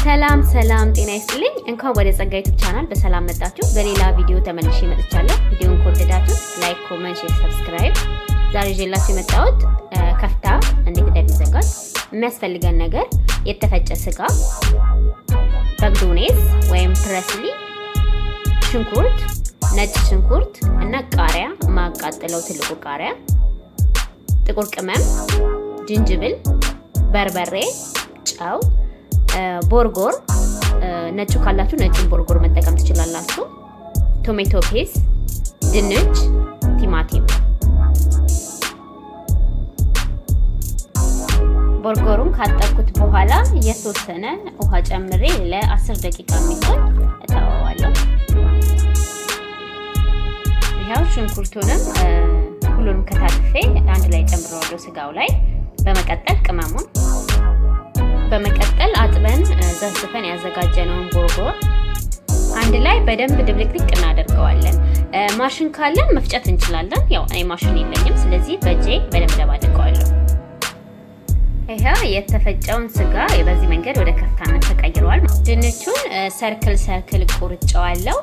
ሰላም ሰላም፣ ጤና ይስጥልኝ። እንኳን ወደ ጸጋ ዩቱብ ቻናል በሰላም መጣችሁ። በሌላ ቪዲዮ ተመልሼ መጥቻለሁ። ቪዲዮን ከወደዳችሁ like፣ comment፣ share፣ subscribe። ዛሬ ይዤላችሁ የመጣሁት ከፍታ እንዴት እንደሚዘጋጅ የሚያስፈልገን ነገር የተፈጨ ስጋ፣ بقدونس ወይም parsley፣ ሽንኩርት፣ ነጭ ሽንኩርት እና ቃሪያ፣ የማያቃጥለው ትልቁ ቃሪያ፣ ጥቁር ቅመም፣ ጅንጅብል፣ በርበሬ፣ ጨው ቦርጎር ነጩ ካላችሁ ነጩን ቦርጎር መጠቀም ትችላላችሁ። tomato paste፣ ድንች፣ ቲማቲም። ቦርጎሩን ካጠብኩት በኋላ የተወሰነ ውሃ ጨምሬ ለአስር ደቂቃ የሚሆን እተወዋለሁ። ይኸው ሽንኩርቱንም ሁሉንም ከታትፌ አንድ ላይ ጨምረዋለሁ ስጋው ላይ። በመቀጠል ቅመሙን በመቀጠል ዘፍዝፈን ያዘጋጀነውን ቦርጎር አንድ ላይ በደንብ ድብልቅልቅ እናደርገዋለን። ማሽን ካለን መፍጨት እንችላለን። ያው እኔ ማሽን የለኝም፣ ስለዚህ በእጄ በደንብ ደባልቀዋለሁ። ይሄ የተፈጨውን ስጋ በዚህ መንገድ ወደ ከፍታነት ተቀይረዋል። ድንቹን ሰርክል ሰርክል ቆርጨዋለሁ።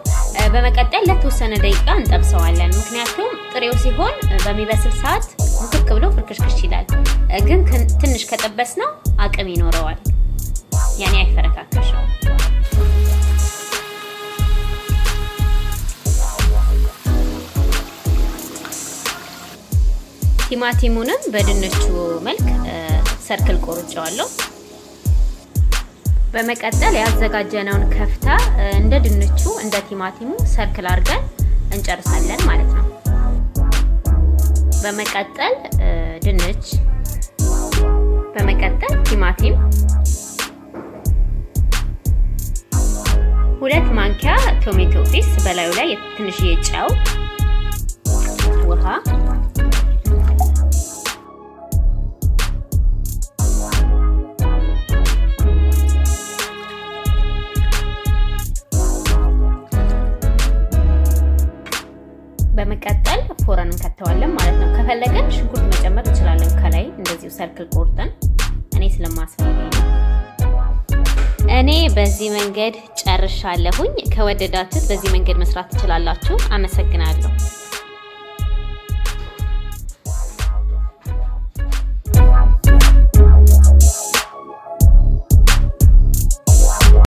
በመቀጠል ለተወሰነ ደቂቃ እንጠብሰዋለን። ምክንያቱም ጥሬው ሲሆን በሚበስል ሰዓት ሙክክ ብሎ ፍርክሽክሽ ይላል። ግን ትንሽ ከጠበስ ነው አቅም ይኖረዋል። ያኔ ቲማቲሙንም በድንቹ መልክ ሰርክል ቆርጬዋለሁ። በመቀጠል ያዘጋጀነውን ከፍታ እንደ ድንቹ እንደ ቲማቲሙ ሰርክል አድርገን እንጨርሳለን ማለት ነው። በመቀጠል ድንች፣ በመቀጠል ቲማቲም፣ ሁለት ማንኪያ ቶሜቶ ፔስ፣ በላዩ ላይ ትንሽዬ ጨው፣ ውሃ በመቀጠል ፎረን እንከተዋለን ማለት ነው። ከፈለገን ሽንኩርት መጨመር እንችላለን ከላይ እንደዚሁ ሰርክል ቆርጠን፣ እኔ ስለማስፈልገኝ ነው። እኔ በዚህ መንገድ ጨርሻለሁኝ። ከወደዳችሁት በዚህ መንገድ መስራት ትችላላችሁ። አመሰግናለሁ።